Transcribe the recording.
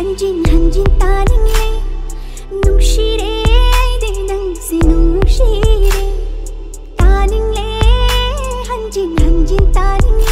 한진 한진 따릉이. 눅시래 대낭세 눅시래 따릉래 한진 한진 따릉이.